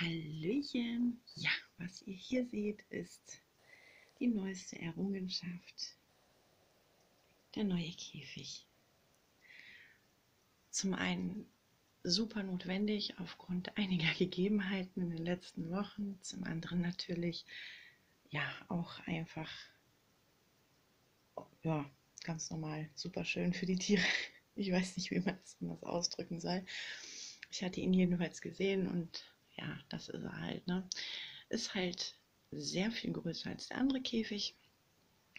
Hallöchen! Ja, was ihr hier seht, ist die neueste Errungenschaft, der neue Käfig. Zum einen super notwendig aufgrund einiger Gegebenheiten in den letzten Wochen, zum anderen natürlich ja auch einfach ja, ganz normal super schön für die Tiere. Ich weiß nicht, wie man das anders ausdrücken soll. Ich hatte ihn jedenfalls gesehen und ja, das ist er halt. Ne? Ist halt sehr viel größer als der andere Käfig.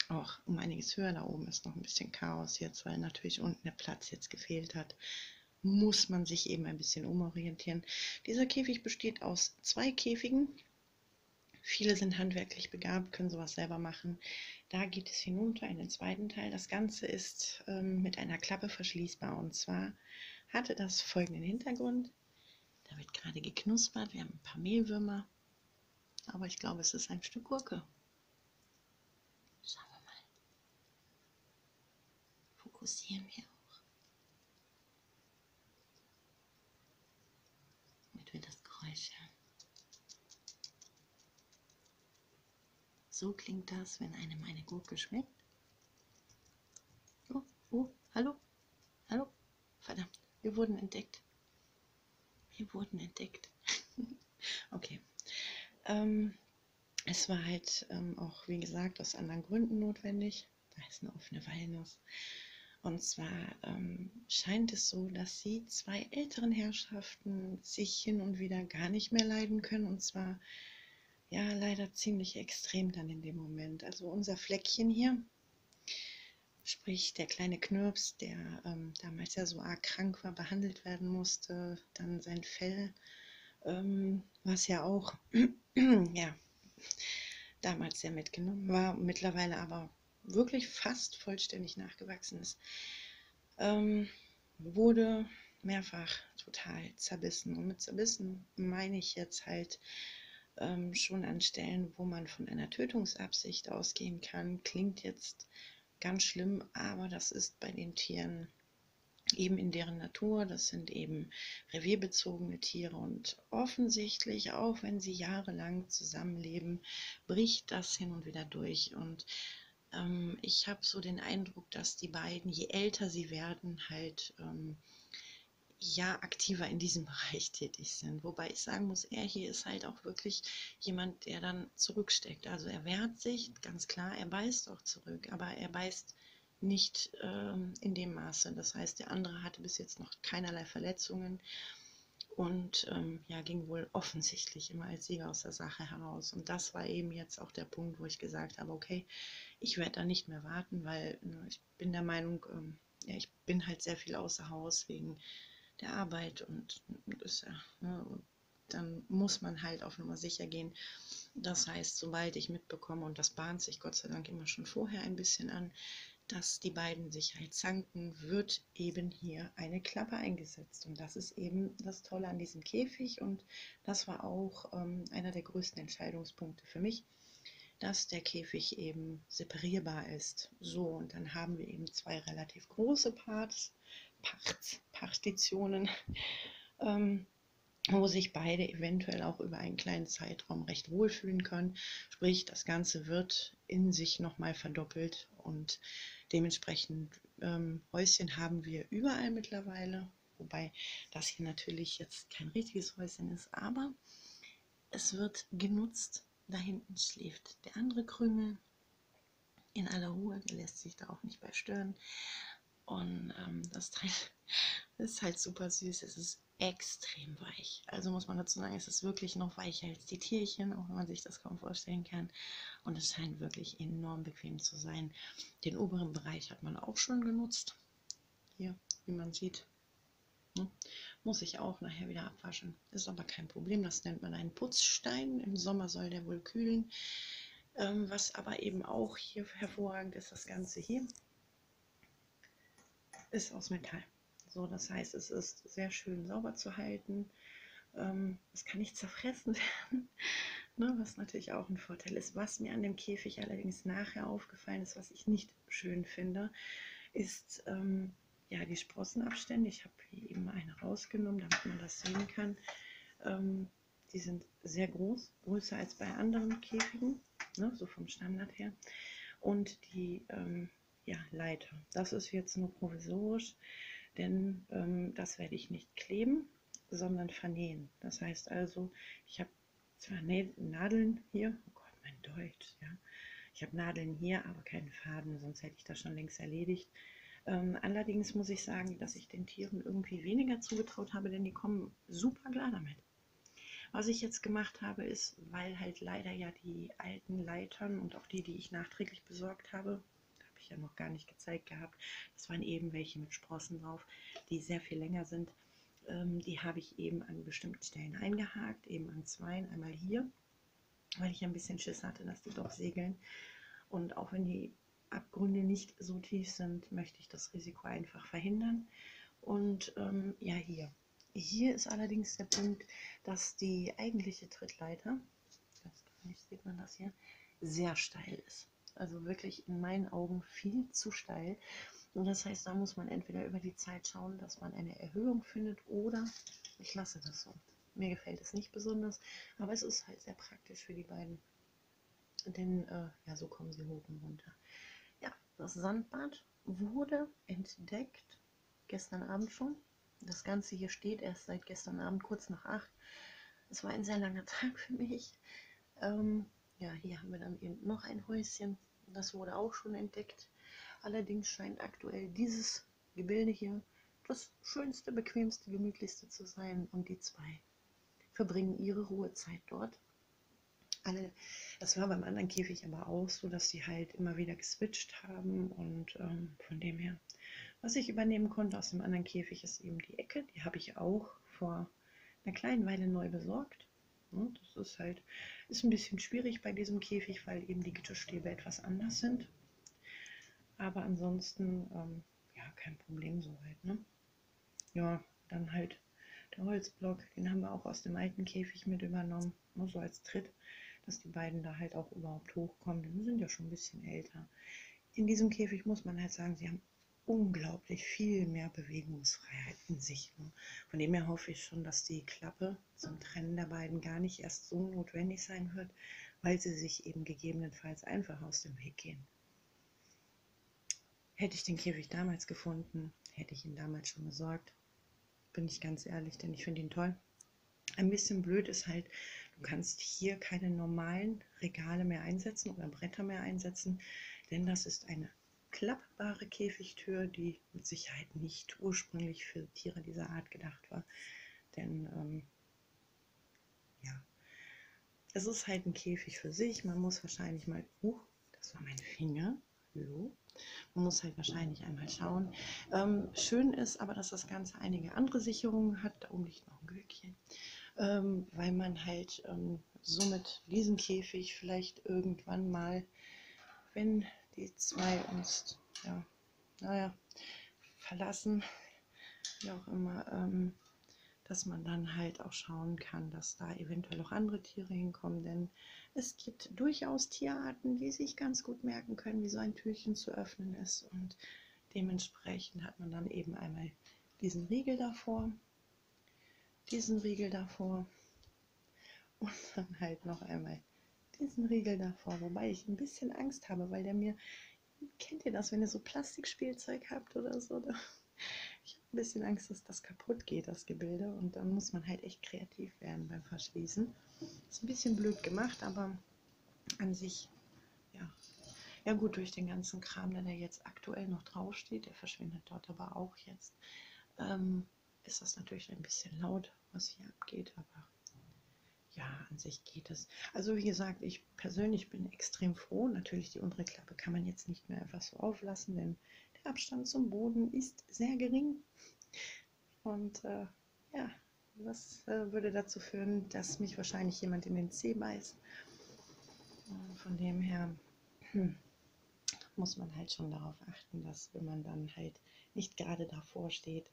Auch um einiges höher. Da oben ist noch ein bisschen Chaos jetzt, weil natürlich unten der Platz jetzt gefehlt hat. Muss man sich eben ein bisschen umorientieren. Dieser Käfig besteht aus zwei Käfigen. Viele sind handwerklich begabt, können sowas selber machen. Da geht es hinunter in den zweiten Teil. Das Ganze ist ähm, mit einer Klappe verschließbar. Und zwar hatte das folgenden Hintergrund. Da wird gerade geknuspert. Wir haben ein paar Mehlwürmer. Aber ich glaube, es ist ein Stück Gurke. Schauen wir mal. Fokussieren wir auch. Damit wir das Geräusch hören. So klingt das, wenn einem eine Gurke schmeckt. Oh, oh, hallo, hallo. Verdammt, wir wurden entdeckt. Wir wurden entdeckt. okay. Ähm, es war halt ähm, auch, wie gesagt, aus anderen Gründen notwendig. Da ist eine offene Walnuss. Und zwar ähm, scheint es so, dass sie zwei älteren Herrschaften sich hin und wieder gar nicht mehr leiden können. Und zwar, ja, leider ziemlich extrem dann in dem Moment. Also unser Fleckchen hier, Sprich, der kleine Knirps, der ähm, damals ja so arg krank war, behandelt werden musste, dann sein Fell, ähm, was ja auch ja, damals sehr mitgenommen war, mittlerweile aber wirklich fast vollständig nachgewachsen ist, ähm, wurde mehrfach total zerbissen. Und mit zerbissen meine ich jetzt halt ähm, schon an Stellen, wo man von einer Tötungsabsicht ausgehen kann. Klingt jetzt ganz schlimm, aber das ist bei den Tieren eben in deren Natur. Das sind eben revierbezogene Tiere und offensichtlich, auch wenn sie jahrelang zusammenleben, bricht das hin und wieder durch. Und ähm, ich habe so den Eindruck, dass die beiden, je älter sie werden, halt ähm, ja aktiver in diesem Bereich tätig sind. Wobei ich sagen muss, er hier ist halt auch wirklich jemand, der dann zurücksteckt. Also er wehrt sich, ganz klar, er beißt auch zurück, aber er beißt nicht ähm, in dem Maße. Das heißt, der andere hatte bis jetzt noch keinerlei Verletzungen und ähm, ja, ging wohl offensichtlich immer als Sieger aus der Sache heraus. Und das war eben jetzt auch der Punkt, wo ich gesagt habe, okay, ich werde da nicht mehr warten, weil ne, ich bin der Meinung, ähm, ja, ich bin halt sehr viel außer Haus wegen der Arbeit und das, ne, dann muss man halt auf Nummer sicher gehen. Das heißt, sobald ich mitbekomme, und das bahnt sich Gott sei Dank immer schon vorher ein bisschen an, dass die beiden sich halt zanken, wird eben hier eine Klappe eingesetzt. Und das ist eben das Tolle an diesem Käfig. Und das war auch ähm, einer der größten Entscheidungspunkte für mich, dass der Käfig eben separierbar ist. So, und dann haben wir eben zwei relativ große Parts Pachts, Partitionen, ähm, wo sich beide eventuell auch über einen kleinen Zeitraum recht wohlfühlen können. Sprich, das Ganze wird in sich nochmal verdoppelt und dementsprechend ähm, Häuschen haben wir überall mittlerweile, wobei das hier natürlich jetzt kein richtiges Häuschen ist, aber es wird genutzt. Da hinten schläft der andere Krümel in aller Ruhe, der lässt sich da auch nicht bei stören. Und ähm, das Teil ist halt super süß. Es ist extrem weich. Also muss man dazu sagen, es ist wirklich noch weicher als die Tierchen, auch wenn man sich das kaum vorstellen kann. Und es scheint wirklich enorm bequem zu sein. Den oberen Bereich hat man auch schon genutzt. Hier, wie man sieht. Ne? Muss ich auch nachher wieder abwaschen. Ist aber kein Problem. Das nennt man einen Putzstein. Im Sommer soll der wohl kühlen. Ähm, was aber eben auch hier hervorragend ist, das Ganze hier ist aus Metall. So, das heißt, es ist sehr schön sauber zu halten. Ähm, es kann nicht zerfressen werden, ne, was natürlich auch ein Vorteil ist. Was mir an dem Käfig allerdings nachher aufgefallen ist, was ich nicht schön finde, ist ähm, ja die Sprossenabstände. Ich habe hier eben eine rausgenommen, damit man das sehen kann. Ähm, Die sind sehr groß, größer als bei anderen Käfigen, ne, so vom Standard her. Und die ähm, ja, Leiter, das ist jetzt nur provisorisch, denn ähm, das werde ich nicht kleben, sondern vernähen. Das heißt also, ich habe zwar Nadeln hier, oh Gott, mein Deutsch, ja. Ich habe Nadeln hier, aber keine Faden, sonst hätte ich das schon längst erledigt. Ähm, allerdings muss ich sagen, dass ich den Tieren irgendwie weniger zugetraut habe, denn die kommen super klar damit. Was ich jetzt gemacht habe, ist, weil halt leider ja die alten Leitern und auch die, die ich nachträglich besorgt habe, ja noch gar nicht gezeigt gehabt, das waren eben welche mit Sprossen drauf, die sehr viel länger sind. Ähm, die habe ich eben an bestimmten Stellen eingehakt, eben an zwei, einmal hier, weil ich ein bisschen Schiss hatte, dass die doch segeln. Und auch wenn die Abgründe nicht so tief sind, möchte ich das Risiko einfach verhindern. Und ähm, ja, hier. Hier ist allerdings der Punkt, dass die eigentliche Trittleiter, ich weiß gar nicht, sieht man das hier, sehr steil ist. Also wirklich in meinen Augen viel zu steil. Und das heißt, da muss man entweder über die Zeit schauen, dass man eine Erhöhung findet oder ich lasse das so. Mir gefällt es nicht besonders, aber es ist halt sehr praktisch für die beiden. Denn äh, ja, so kommen sie hoch und runter. Ja, das Sandbad wurde entdeckt gestern Abend schon. Das Ganze hier steht erst seit gestern Abend, kurz nach acht. Es war ein sehr langer Tag für mich. Ähm, ja, hier haben wir dann eben noch ein Häuschen. Das wurde auch schon entdeckt. Allerdings scheint aktuell dieses Gebilde hier das schönste, bequemste, gemütlichste zu sein. Und die zwei verbringen ihre Ruhezeit dort. Alle, das war beim anderen Käfig aber auch so, dass sie halt immer wieder geswitcht haben und ähm, von dem her was ich übernehmen konnte aus dem anderen Käfig ist eben die Ecke. Die habe ich auch vor einer kleinen Weile neu besorgt. Das ist halt, ist ein bisschen schwierig bei diesem Käfig, weil eben die Gitterstäbe etwas anders sind. Aber ansonsten, ähm, ja, kein Problem soweit. Ne? Ja, dann halt der Holzblock, den haben wir auch aus dem alten Käfig mit übernommen, nur so als Tritt, dass die beiden da halt auch überhaupt hochkommen. Die sind ja schon ein bisschen älter. In diesem Käfig muss man halt sagen, sie haben unglaublich viel mehr Bewegungsfreiheit in sich. Von dem her hoffe ich schon, dass die Klappe zum Trennen der beiden gar nicht erst so notwendig sein wird, weil sie sich eben gegebenenfalls einfach aus dem Weg gehen. Hätte ich den Käfig damals gefunden, hätte ich ihn damals schon besorgt. Bin ich ganz ehrlich, denn ich finde ihn toll. Ein bisschen blöd ist halt, du kannst hier keine normalen Regale mehr einsetzen oder Bretter mehr einsetzen, denn das ist eine klappbare Käfigtür, die mit Sicherheit nicht ursprünglich für Tiere dieser Art gedacht war. Denn ähm, ja, es ist halt ein Käfig für sich. Man muss wahrscheinlich mal, uh, das war mein Finger, hallo. Man muss halt wahrscheinlich einmal schauen. Ähm, schön ist aber, dass das Ganze einige andere Sicherungen hat. Da oben liegt noch ein Glöckchen. Ähm, weil man halt ähm, somit diesen Käfig vielleicht irgendwann mal, wenn die zwei uns, ja, naja, verlassen, wie auch immer, ähm, dass man dann halt auch schauen kann, dass da eventuell auch andere Tiere hinkommen, denn es gibt durchaus Tierarten, die sich ganz gut merken können, wie so ein Türchen zu öffnen ist. Und dementsprechend hat man dann eben einmal diesen Riegel davor, diesen Riegel davor und dann halt noch einmal diesen Riegel davor, wobei ich ein bisschen Angst habe, weil der mir, kennt ihr das, wenn ihr so Plastikspielzeug habt oder so? Da, ich habe ein bisschen Angst, dass das kaputt geht, das Gebilde. Und dann muss man halt echt kreativ werden beim Verschließen. Ist ein bisschen blöd gemacht, aber an sich, ja. Ja gut, durch den ganzen Kram, der da jetzt aktuell noch draufsteht, der verschwindet dort aber auch jetzt, ähm, ist das natürlich ein bisschen laut, was hier abgeht, aber ja, an sich geht es. Also wie gesagt, ich persönlich bin extrem froh. Natürlich die untere Klappe kann man jetzt nicht mehr einfach so auflassen, denn der Abstand zum Boden ist sehr gering. Und äh, ja, das äh, würde dazu führen, dass mich wahrscheinlich jemand in den Zeh beißt. Und von dem her hm, muss man halt schon darauf achten, dass wenn man dann halt nicht gerade davor steht,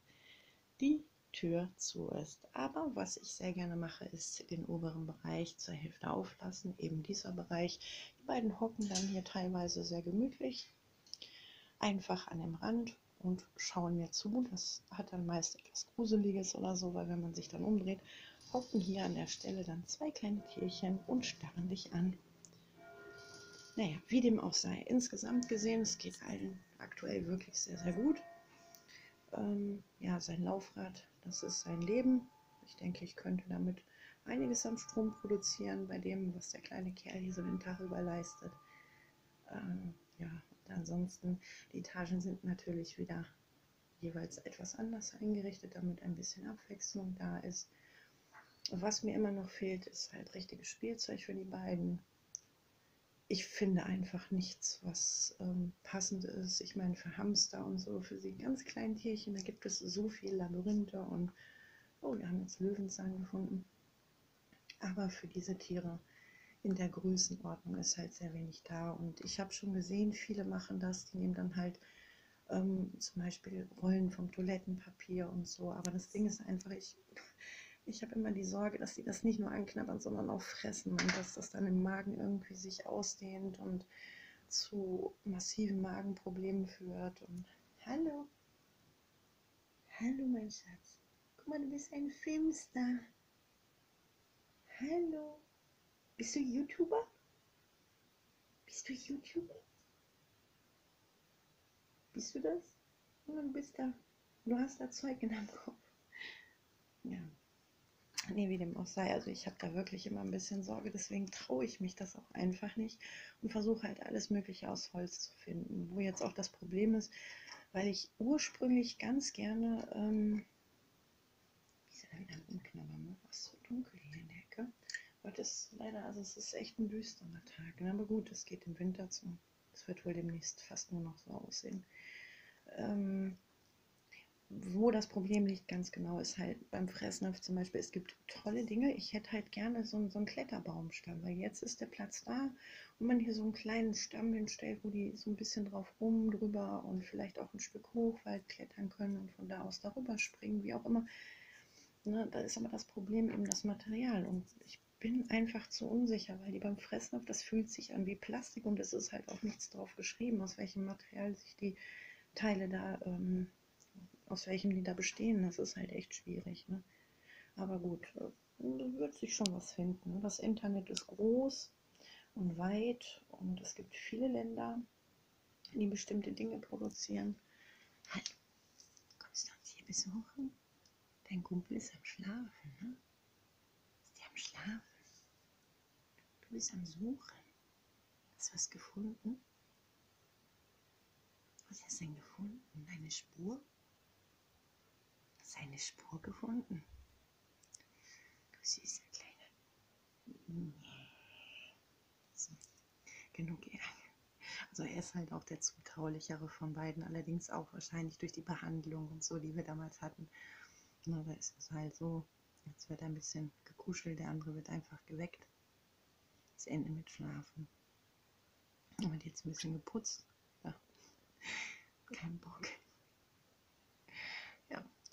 die Tür zu ist. Aber was ich sehr gerne mache, ist den oberen Bereich zur Hälfte auflassen. Eben dieser Bereich. Die beiden hocken dann hier teilweise sehr gemütlich. Einfach an dem Rand und schauen mir zu. Das hat dann meist etwas Gruseliges oder so, weil wenn man sich dann umdreht, hocken hier an der Stelle dann zwei kleine Tierchen und starren dich an. Naja, wie dem auch sei, insgesamt gesehen, es geht allen aktuell wirklich sehr, sehr gut. Ähm, ja, sein Laufrad, das ist sein Leben. Ich denke, ich könnte damit einiges am Strom produzieren bei dem, was der kleine Kerl hier so den Tag über leistet. Ähm, ja, und ansonsten, die Etagen sind natürlich wieder jeweils etwas anders eingerichtet, damit ein bisschen Abwechslung da ist. Was mir immer noch fehlt, ist halt richtiges Spielzeug für die beiden. Ich finde einfach nichts, was ähm, passend ist. Ich meine, für Hamster und so, für die ganz kleinen Tierchen, da gibt es so viele Labyrinthe und, oh, wir haben jetzt Löwenzahn gefunden. Aber für diese Tiere in der Größenordnung ist halt sehr wenig da. Und ich habe schon gesehen, viele machen das, die nehmen dann halt ähm, zum Beispiel Rollen vom Toilettenpapier und so. Aber das Ding ist einfach, ich, ich habe immer die Sorge, dass sie das nicht nur anknabbern, sondern auch fressen und dass das dann im Magen irgendwie sich ausdehnt und zu massiven Magenproblemen führt. Und hallo, hallo mein Schatz, guck mal, du bist ein Filmstar. Hallo, bist du YouTuber? Bist du YouTuber? Bist du das? Ja, du bist da. Du hast da Zeug in deinem Kopf. Ja. Nee, wie dem auch sei. Also ich habe da wirklich immer ein bisschen Sorge, deswegen traue ich mich das auch einfach nicht und versuche halt alles Mögliche aus Holz zu finden. Wo jetzt auch das Problem ist, weil ich ursprünglich ganz gerne, ähm, ist denn am Umknabbern, ne? Was so dunkel hier in der Ecke. Heute ist leider, also es ist echt ein düsterer Tag. Ne? Aber gut, es geht im Winter zu. Es wird wohl demnächst fast nur noch so aussehen. Ähm, wo das Problem liegt ganz genau, ist halt beim Fressnapf zum Beispiel, es gibt tolle Dinge. Ich hätte halt gerne so, so einen Kletterbaumstamm, weil jetzt ist der Platz da und man hier so einen kleinen Stamm hinstellt, wo die so ein bisschen drauf rum, drüber und vielleicht auch ein Stück Hochwald klettern können und von da aus darüber springen, wie auch immer. Ne, da ist aber das Problem eben das Material und ich bin einfach zu unsicher, weil die beim Fressnapf, das fühlt sich an wie Plastik und es ist halt auch nichts drauf geschrieben, aus welchem Material sich die Teile da, ähm, aus welchem die da bestehen. Das ist halt echt schwierig. Ne? Aber gut, äh, wird sich schon was finden. Ne? Das Internet ist groß und weit und es gibt viele Länder, die bestimmte Dinge produzieren. Halt, kommst du uns hier besuchen? Dein Kumpel ist am Schlafen, ne? Ist der am Schlafen? Du bist am Suchen. Hast du was gefunden? Was hast du denn gefunden? Eine Spur? Hast du eine Spur gefunden? Du süßer kleiner. So, genug Ärger. Also er ist halt auch der zutraulichere von beiden, allerdings auch wahrscheinlich durch die Behandlung und so, die wir damals hatten. Na, da ist es halt so, jetzt wird ein bisschen gekuschelt, der andere wird einfach geweckt. Das Ende mit Schlafen. Und jetzt ein bisschen geputzt. Ja. Kein Bock.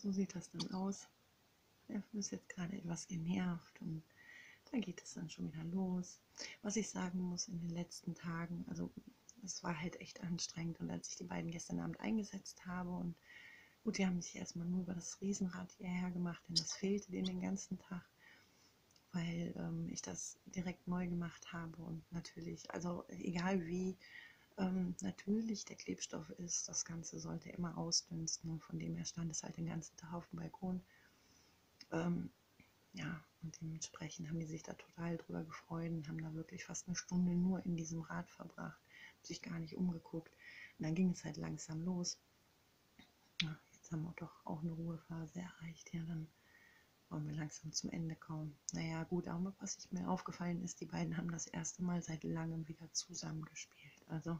So sieht das dann aus. Er ist jetzt gerade etwas genervt und dann geht es dann schon wieder los. Was ich sagen muss in den letzten Tagen, also es war halt echt anstrengend und als ich die beiden gestern Abend eingesetzt habe und gut, die haben sich erstmal nur über das Riesenrad hierher gemacht, denn das fehlte denen den ganzen Tag weil ähm, ich das direkt neu gemacht habe und natürlich, also egal wie ähm, natürlich der Klebstoff ist, das Ganze sollte immer ausdünsten und von dem her stand es halt den ganzen Tag auf dem Balkon. Ähm, ja, und dementsprechend haben die sich da total drüber gefreut und haben da wirklich fast eine Stunde nur in diesem Rad verbracht, sich gar nicht umgeguckt. Und dann ging es halt langsam los. Ja, jetzt haben wir doch auch eine Ruhephase erreicht. Ja, dann wollen wir langsam zum Ende kommen. Naja, gut, aber was ich mir aufgefallen ist, die beiden haben das erste Mal seit langem wieder zusammengespielt. Also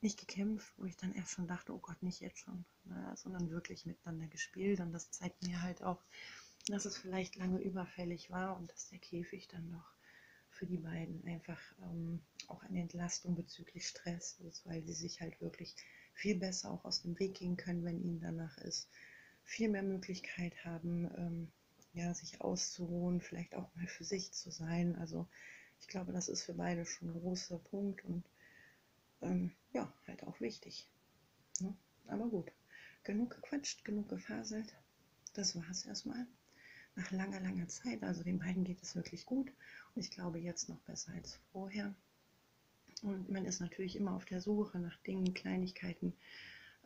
nicht gekämpft, wo ich dann erst schon dachte, oh Gott, nicht jetzt schon, naja, sondern wirklich miteinander gespielt. Und das zeigt mir halt auch, dass es vielleicht lange überfällig war und dass der Käfig dann doch für die beiden einfach ähm, auch eine Entlastung bezüglich Stress ist, weil sie sich halt wirklich viel besser auch aus dem Weg gehen können, wenn ihnen danach ist, viel mehr Möglichkeit haben, ähm, ja, sich auszuruhen, vielleicht auch mal für sich zu sein. Also ich glaube, das ist für beide schon ein großer Punkt und ähm, ja, halt auch wichtig. Ne? Aber gut, genug gequatscht, genug gefaselt. Das war es erstmal. nach langer, langer Zeit. Also den beiden geht es wirklich gut und ich glaube jetzt noch besser als vorher. Und man ist natürlich immer auf der Suche nach Dingen, Kleinigkeiten.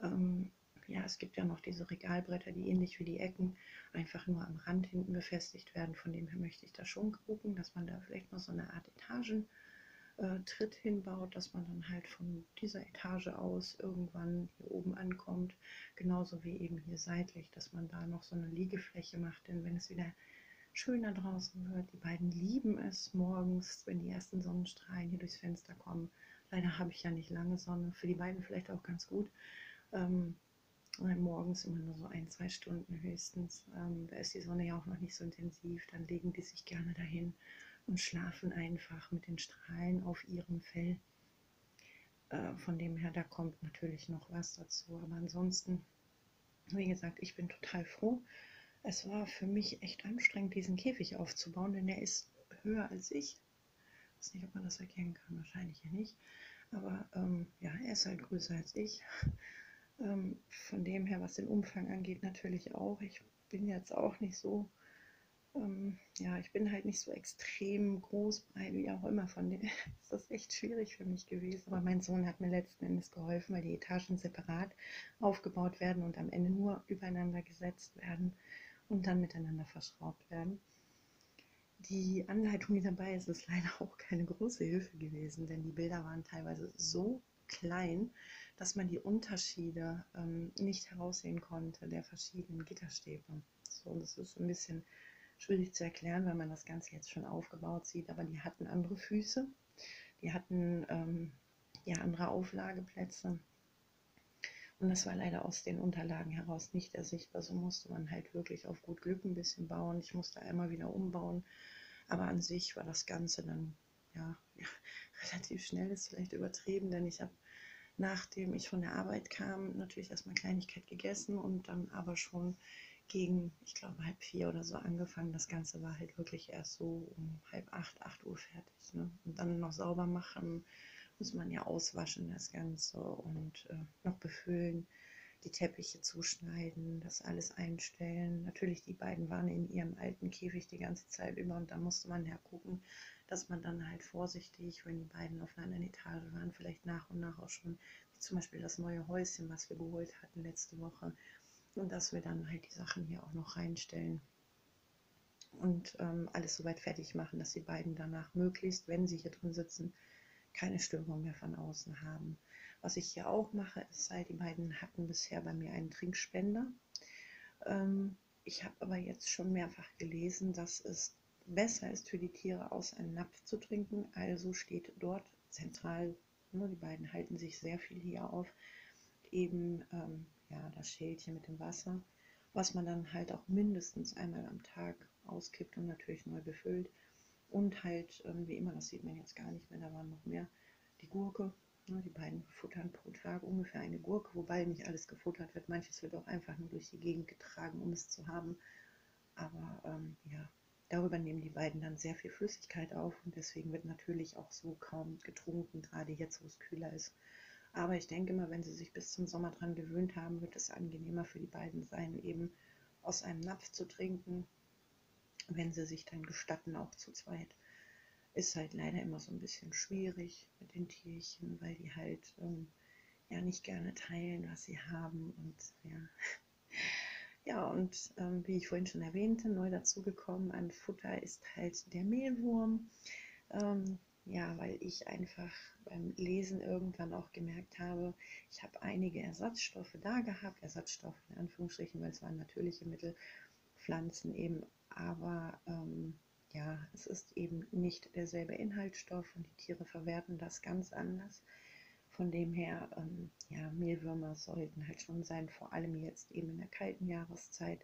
Ähm, ja, es gibt ja noch diese Regalbretter, die ähnlich wie die Ecken einfach nur am Rand hinten befestigt werden. Von dem her möchte ich da schon gucken, dass man da vielleicht noch so eine Art Etagen äh, Tritt hinbaut, dass man dann halt von dieser Etage aus irgendwann hier oben ankommt. Genauso wie eben hier seitlich, dass man da noch so eine Liegefläche macht. Denn wenn es wieder schöner draußen wird, die beiden lieben es morgens, wenn die ersten Sonnenstrahlen hier durchs Fenster kommen. Leider habe ich ja nicht lange Sonne, für die beiden vielleicht auch ganz gut. Ähm, morgens immer nur so ein, zwei Stunden höchstens. Ähm, da ist die Sonne ja auch noch nicht so intensiv. Dann legen die sich gerne dahin und schlafen einfach mit den Strahlen auf ihrem Fell. Äh, von dem her, da kommt natürlich noch was dazu. Aber ansonsten, wie gesagt, ich bin total froh. Es war für mich echt anstrengend, diesen Käfig aufzubauen, denn er ist höher als ich. Ich weiß nicht, ob man das erkennen kann, wahrscheinlich ja nicht. Aber ähm, ja, er ist halt größer als ich. ähm, von dem her, was den Umfang angeht, natürlich auch. Ich bin jetzt auch nicht so ähm, ja, ich bin halt nicht so extrem groß, wie auch immer. Von dem ist das echt schwierig für mich gewesen. Aber mein Sohn hat mir letzten Endes geholfen, weil die Etagen separat aufgebaut werden und am Ende nur übereinander gesetzt werden und dann miteinander verschraubt werden. Die Anleitung, die dabei ist, ist leider auch keine große Hilfe gewesen, denn die Bilder waren teilweise so klein, dass man die Unterschiede ähm, nicht heraussehen konnte der verschiedenen Gitterstäbe. So, das ist ein bisschen schwierig zu erklären, weil man das Ganze jetzt schon aufgebaut sieht, aber die hatten andere Füße, die hatten ähm, ja andere Auflageplätze. Und das war leider aus den Unterlagen heraus nicht ersichtbar. So musste man halt wirklich auf gut Glück ein bisschen bauen. Ich musste einmal wieder umbauen. Aber an sich war das Ganze dann ja, ja relativ schnell, ist vielleicht übertrieben, denn ich habe nachdem ich von der Arbeit kam, natürlich erstmal Kleinigkeit gegessen und dann aber schon gegen, ich glaube, halb vier oder so angefangen. Das Ganze war halt wirklich erst so um halb acht, acht Uhr fertig. Ne? Und dann noch sauber machen, muss man ja auswaschen, das Ganze und äh, noch befüllen, die Teppiche zuschneiden, das alles einstellen. Natürlich, die beiden waren in ihrem alten Käfig die ganze Zeit über und da musste man ja gucken, dass man dann halt vorsichtig, wenn die beiden auf einer anderen Etage waren, vielleicht nach und nach auch schon, wie zum Beispiel das neue Häuschen, was wir geholt hatten letzte Woche, und dass wir dann halt die Sachen hier auch noch reinstellen und ähm, alles soweit fertig machen, dass die beiden danach möglichst, wenn sie hier drin sitzen, keine Störung mehr von außen haben. Was ich hier auch mache, ist halt, die beiden hatten bisher bei mir einen Trinkspender. Ähm, ich habe aber jetzt schon mehrfach gelesen, dass es besser ist für die Tiere aus einem Napf zu trinken. Also steht dort zentral, ne, die beiden halten sich sehr viel hier auf, eben ähm, ja, das Schälchen mit dem Wasser, was man dann halt auch mindestens einmal am Tag auskippt und natürlich neu befüllt. Und halt, ähm, wie immer, das sieht man jetzt gar nicht mehr, da waren noch mehr, die Gurke. Ne, die beiden futtern pro Tag ungefähr eine Gurke, wobei nicht alles gefuttert wird. Manches wird auch einfach nur durch die Gegend getragen, um es zu haben. Aber ähm, ja, darüber nehmen die beiden dann sehr viel Flüssigkeit auf und deswegen wird natürlich auch so kaum getrunken, gerade jetzt, wo es kühler ist. Aber ich denke mal, wenn sie sich bis zum Sommer daran gewöhnt haben, wird es angenehmer für die beiden sein, eben aus einem Napf zu trinken, wenn sie sich dann gestatten, auch zu zweit. Ist halt leider immer so ein bisschen schwierig mit den Tierchen, weil die halt ähm, ja nicht gerne teilen, was sie haben und ja. Ja, und ähm, wie ich vorhin schon erwähnte, neu dazugekommen an Futter ist halt der Mehlwurm. Ähm, ja, weil ich einfach beim Lesen irgendwann auch gemerkt habe, ich habe einige Ersatzstoffe da gehabt, Ersatzstoffe in Anführungsstrichen, weil es waren natürliche Mittel, Pflanzen eben, aber ähm, ja, es ist eben nicht derselbe Inhaltsstoff und die Tiere verwerten das ganz anders. Von dem her, ähm, ja, Mehlwürmer sollten halt schon sein, vor allem jetzt eben in der kalten Jahreszeit.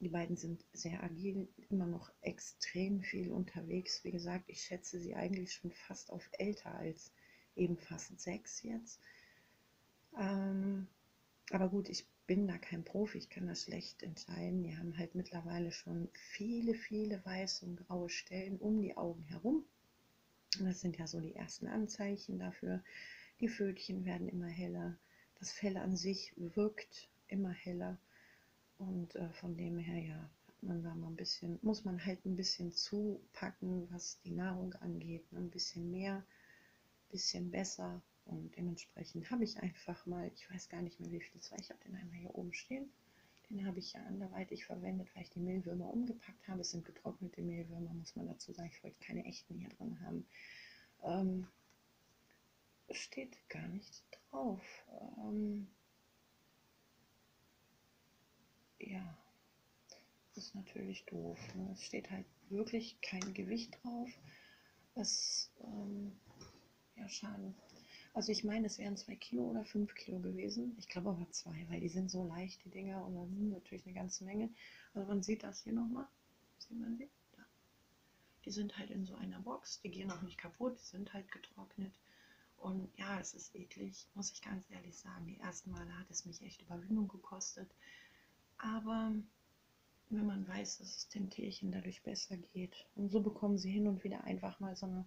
Die beiden sind sehr agil, immer noch extrem viel unterwegs. Wie gesagt, ich schätze sie eigentlich schon fast auf älter als eben fast sechs jetzt. Ähm, aber gut, ich bin da kein Profi, ich kann das schlecht entscheiden. Die haben halt mittlerweile schon viele, viele weiße und graue Stellen um die Augen herum. Das sind ja so die ersten Anzeichen dafür. Die Fötchen werden immer heller. Das Fell an sich wirkt immer heller. Und äh, von dem her, ja, man da mal ein bisschen, muss man halt ein bisschen zupacken, was die Nahrung angeht, ne? ein bisschen mehr, ein bisschen besser. Und dementsprechend habe ich einfach mal, ich weiß gar nicht mehr wie viel es war, ich habe den einmal hier oben stehen. Den habe ich ja anderweitig verwendet, weil ich die Mehlwürmer umgepackt habe. Es sind getrocknete Mehlwürmer, muss man dazu sagen. Ich wollte keine echten hier drin haben. Ähm, steht gar nicht drauf. Ähm, ja, das ist natürlich doof. Ne? Es steht halt wirklich kein Gewicht drauf. Es, ähm, ja, schade. Also ich meine, es wären zwei Kilo oder fünf Kilo gewesen. Ich glaube aber zwei, weil die sind so leicht, die Dinger, und dann sind natürlich eine ganze Menge. Also man sieht das hier nochmal. Sieht man die? Da. Die sind halt in so einer Box, die gehen auch nicht kaputt, die sind halt getrocknet. Und ja, es ist eklig, muss ich ganz ehrlich sagen. Die ersten Male hat es mich echt Überwindung gekostet. Aber wenn man weiß, dass es den Tierchen dadurch besser geht. Und so bekommen sie hin und wieder einfach mal so eine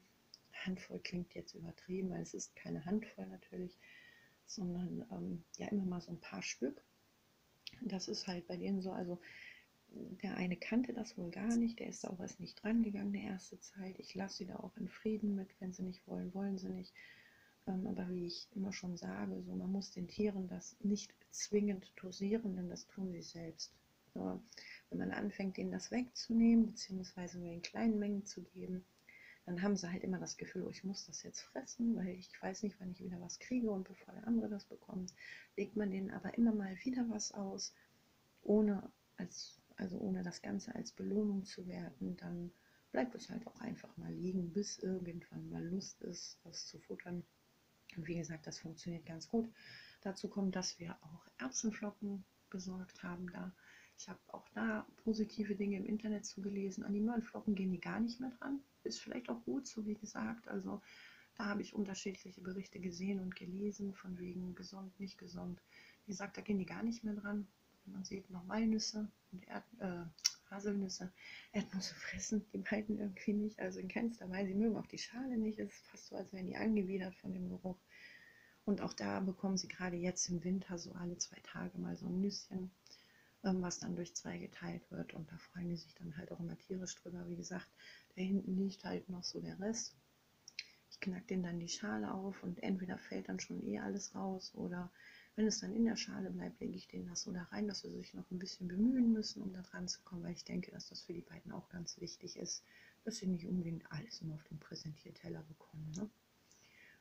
Handvoll, klingt jetzt übertrieben, weil es ist keine Handvoll natürlich, sondern ähm, ja immer mal so ein paar Stück. Das ist halt bei denen so, also der eine kannte das wohl gar nicht, der ist da auch erst nicht dran gegangen der erste Zeit. Ich lasse sie da auch in Frieden mit, wenn sie nicht wollen, wollen sie nicht. Ähm, aber wie ich immer schon sage, so man muss den Tieren das nicht zwingend dosieren, denn das tun sie selbst. So, wenn man anfängt, ihnen das wegzunehmen, beziehungsweise nur in kleinen Mengen zu geben, dann haben sie halt immer das Gefühl, oh, ich muss das jetzt fressen, weil ich weiß nicht, wann ich wieder was kriege und bevor der andere das bekommt, legt man denen aber immer mal wieder was aus, ohne als, also ohne das Ganze als Belohnung zu werten, dann bleibt es halt auch einfach mal liegen, bis irgendwann mal Lust ist, das zu futtern. Und wie gesagt, das funktioniert ganz gut. Dazu kommt, dass wir auch Erbsenflocken besorgt haben da. Ich habe auch da positive Dinge im Internet zugelesen. An die Möhrenflocken gehen die gar nicht mehr dran. Ist vielleicht auch gut so, wie gesagt. Also da habe ich unterschiedliche Berichte gesehen und gelesen, von wegen gesund, nicht gesund. Wie gesagt, da gehen die gar nicht mehr dran. Man sieht noch Walnüsse und Erd, äh, Haselnüsse, Erdnüsse fressen die beiden irgendwie nicht. Also in keinster Weise. Sie mögen auch die Schale nicht. Es ist fast so, als wären die angewidert von dem Geruch. Und auch da bekommen sie gerade jetzt im Winter so alle zwei Tage mal so ein Nüsschen, ähm, was dann durch zwei geteilt wird. Und da freuen die sich dann halt auch immer tierisch drüber. Wie gesagt, da hinten liegt halt noch so der Rest. Ich knack den dann die Schale auf und entweder fällt dann schon eh alles raus oder wenn es dann in der Schale bleibt, lege ich denen das so da rein, dass sie sich noch ein bisschen bemühen müssen, um da dran zu kommen, weil ich denke, dass das für die beiden auch ganz wichtig ist, dass sie nicht unbedingt alles nur auf dem Präsentierteller bekommen. Ne?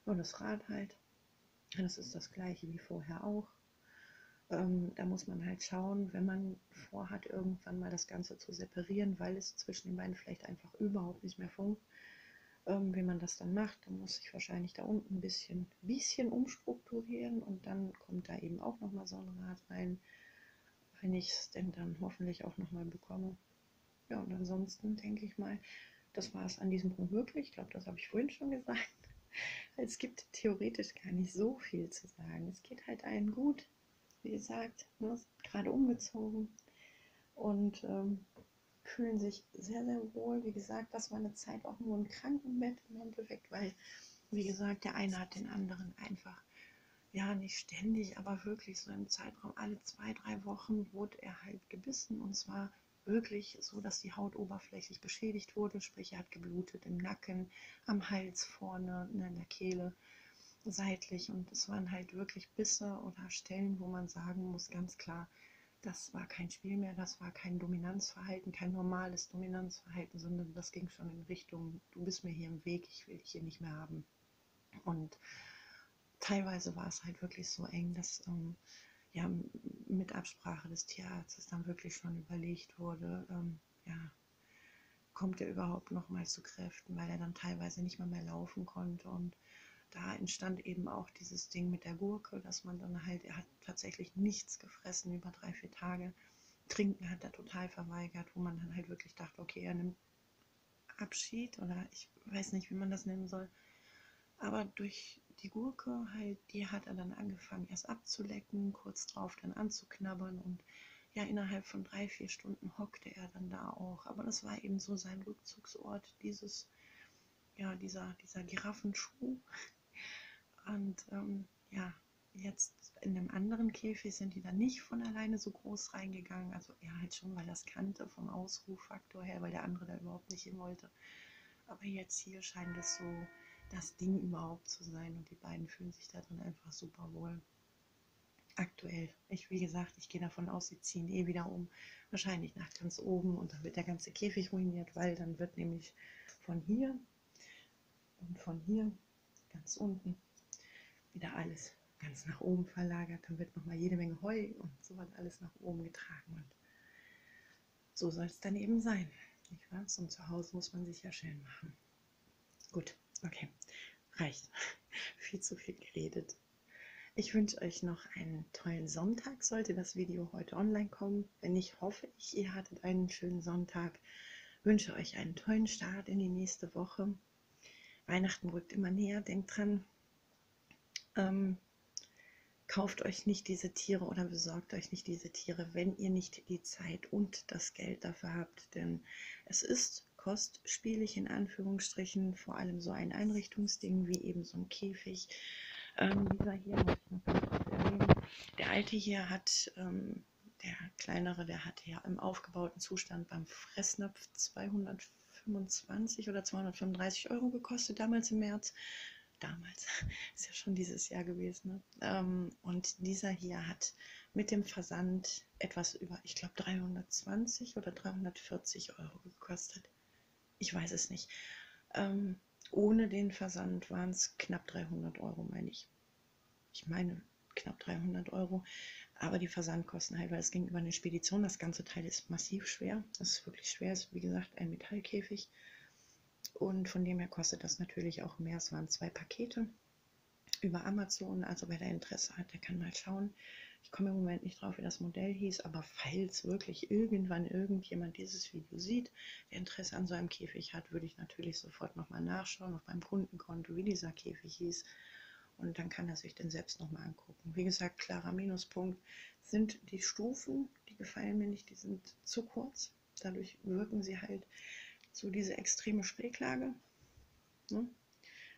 Und das Rad halt, das ist das gleiche wie vorher auch. Ähm, da muss man halt schauen, wenn man vorhat, irgendwann mal das Ganze zu separieren, weil es zwischen den beiden vielleicht einfach überhaupt nicht mehr funkt ähm, wie man das dann macht, dann muss ich wahrscheinlich da unten ein bisschen, bisschen umstrukturieren und dann kommt da eben auch nochmal so ein Rad rein, wenn ich es denn dann hoffentlich auch nochmal bekomme. Ja, und ansonsten denke ich mal, das war es an diesem Punkt wirklich. Ich glaube, das habe ich vorhin schon gesagt. Es gibt theoretisch gar nicht so viel zu sagen. Es geht halt allen gut. Wie gesagt, ne, gerade umgezogen. Und ähm, fühlen sich sehr, sehr wohl. Wie gesagt, das war eine Zeit auch nur ein Krankenbett im Endeffekt, weil, wie gesagt, der eine hat den anderen einfach, ja, nicht ständig, aber wirklich so im Zeitraum alle zwei, drei Wochen wurde er halt gebissen und zwar wirklich so, dass die Haut oberflächlich beschädigt wurde, sprich er hat geblutet im Nacken, am Hals vorne, ne, in der Kehle, seitlich und es waren halt wirklich Bisse oder Stellen, wo man sagen muss, ganz klar, das war kein Spiel mehr, das war kein Dominanzverhalten, kein normales Dominanzverhalten, sondern das ging schon in Richtung, du bist mir hier im Weg, ich will dich hier nicht mehr haben. Und teilweise war es halt wirklich so eng, dass ähm, ja mit Absprache des Tierarztes dann wirklich schon überlegt wurde, ähm, ja, kommt er überhaupt noch mal zu Kräften, weil er dann teilweise nicht mal mehr laufen konnte und da entstand eben auch dieses Ding mit der Gurke, dass man dann halt, er hat tatsächlich nichts gefressen über drei, vier Tage. Trinken hat er total verweigert, wo man dann halt wirklich dachte, okay, er nimmt Abschied oder ich weiß nicht, wie man das nennen soll. Aber durch die Gurke halt, die hat er dann angefangen erst abzulecken, kurz drauf dann anzuknabbern und ja, innerhalb von drei, vier Stunden hockte er dann da auch. Aber das war eben so sein Rückzugsort, dieses, ja, dieser, dieser Giraffenschuh, und ähm, ja, jetzt in dem anderen Käfig sind die dann nicht von alleine so groß reingegangen. Also ja, halt schon, weil das kannte vom Ausruffaktor her, weil der andere da überhaupt nicht hin wollte. Aber jetzt hier scheint es so das Ding überhaupt zu sein und die beiden fühlen sich da drin einfach super wohl. Aktuell. Ich, wie gesagt, ich gehe davon aus, sie ziehen eh wieder um. Wahrscheinlich nach ganz oben und dann wird der ganze Käfig ruiniert, weil dann wird nämlich von hier und von hier ganz unten wieder alles ganz nach oben verlagert. Dann wird nochmal jede Menge Heu und so wird alles nach oben getragen. Und so soll es dann eben sein. Nicht wahr? Und zu Hause muss man sich ja schön machen. Gut, okay, reicht. viel zu viel geredet. Ich wünsche euch noch einen tollen Sonntag, sollte das Video heute online kommen. Wenn nicht, hoffe ich, ihr hattet einen schönen Sonntag. Wünsche euch einen tollen Start in die nächste Woche. Weihnachten rückt immer näher, denkt dran, ähm, kauft euch nicht diese Tiere oder besorgt euch nicht diese Tiere, wenn ihr nicht die Zeit und das Geld dafür habt. Denn es ist kostspielig in Anführungsstrichen, vor allem so ein Einrichtungsding wie eben so ein Käfig. Ähm, dieser hier, ich noch erwähnen, der alte hier hat, ähm, der kleinere, der hatte ja im aufgebauten Zustand beim Fressnapf 225 oder 235 Euro gekostet, damals im März damals, ist ja schon dieses Jahr gewesen. Ne? Ähm, und dieser hier hat mit dem Versand etwas über, ich glaube, 320 oder 340 Euro gekostet. Ich weiß es nicht. Ähm, ohne den Versand waren es knapp 300 Euro, meine ich. Ich meine knapp 300 Euro. Aber die Versandkosten halt, weil es ging über eine Spedition. Das ganze Teil ist massiv schwer. Das ist wirklich schwer. Es ist wie gesagt ein Metallkäfig. Und von dem her kostet das natürlich auch mehr. Es waren zwei Pakete über Amazon. Also wer da Interesse hat, der kann mal schauen. Ich komme im Moment nicht drauf, wie das Modell hieß, aber falls wirklich irgendwann irgendjemand dieses Video sieht, der Interesse an so einem Käfig hat, würde ich natürlich sofort nochmal nachschauen auf meinem Kundenkonto, wie dieser Käfig hieß. Und dann kann er sich den selbst nochmal angucken. Wie gesagt, klarer Minuspunkt sind die Stufen, die gefallen mir nicht, die sind zu kurz. Dadurch wirken sie halt so diese extreme Schräglage. Ne?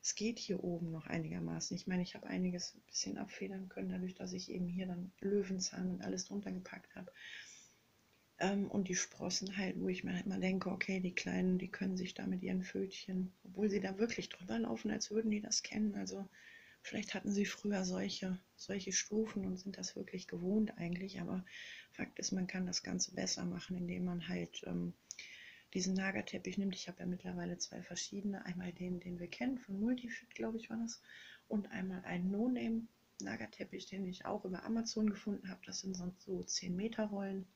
Es geht hier oben noch einigermaßen. Ich meine, ich habe einiges ein bisschen abfedern können, dadurch, dass ich eben hier dann Löwenzahn und alles drunter gepackt habe. Ähm, und die Sprossen halt, wo ich mir halt immer denke, okay, die Kleinen, die können sich da mit ihren Fötchen, obwohl sie da wirklich drüber laufen, als würden die das kennen. Also vielleicht hatten sie früher solche, solche Stufen und sind das wirklich gewohnt eigentlich. Aber Fakt ist, man kann das Ganze besser machen, indem man halt ähm, diesen Nagerteppich nimmt. Ich habe ja mittlerweile zwei verschiedene. Einmal den, den wir kennen, von Multifit, glaube ich, war das. Und einmal einen No-Name Nagerteppich, den ich auch über Amazon gefunden habe. Das sind sonst so 10 Meter Rollen.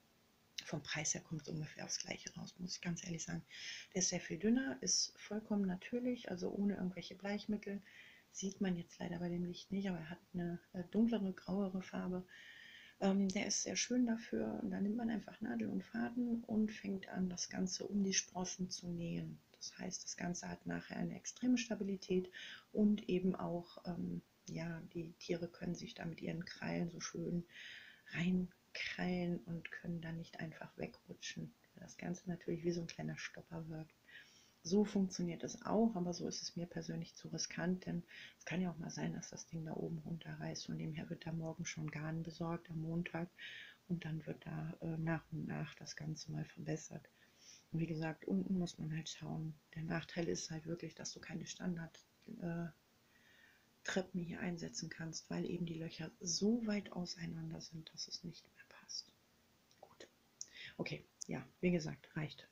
Vom Preis her kommt es ungefähr aufs Gleiche raus, muss ich ganz ehrlich sagen. Der ist sehr viel dünner, ist vollkommen natürlich, also ohne irgendwelche Bleichmittel. Sieht man jetzt leider bei dem Licht nicht, aber er hat eine äh, dunklere, grauere Farbe. Ähm, der ist sehr schön dafür. Und dann nimmt man einfach Nadel und Faden und fängt an, das Ganze um die Sprossen zu nähen. Das heißt, das Ganze hat nachher eine extreme Stabilität und eben auch, ähm, ja, die Tiere können sich da mit ihren Krallen so schön reinkrallen und können dann nicht einfach wegrutschen. Das Ganze natürlich wie so ein kleiner Stopper wirkt. So funktioniert es auch, aber so ist es mir persönlich zu riskant, denn es kann ja auch mal sein, dass das Ding da oben runterreißt. Von dem her wird da morgen schon Garn besorgt am Montag und dann wird da äh, nach und nach das Ganze mal verbessert. Und wie gesagt, unten muss man halt schauen. Der Nachteil ist halt wirklich, dass du keine Standard äh, hier einsetzen kannst, weil eben die Löcher so weit auseinander sind, dass es nicht mehr passt. Gut. Okay, ja, wie gesagt, reicht.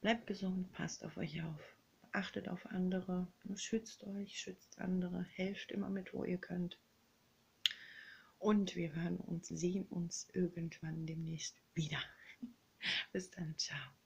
Bleibt gesund, passt auf euch auf, achtet auf andere, schützt euch, schützt andere, helft immer mit, wo ihr könnt. Und wir hören uns, sehen uns irgendwann demnächst wieder. Bis dann, ciao.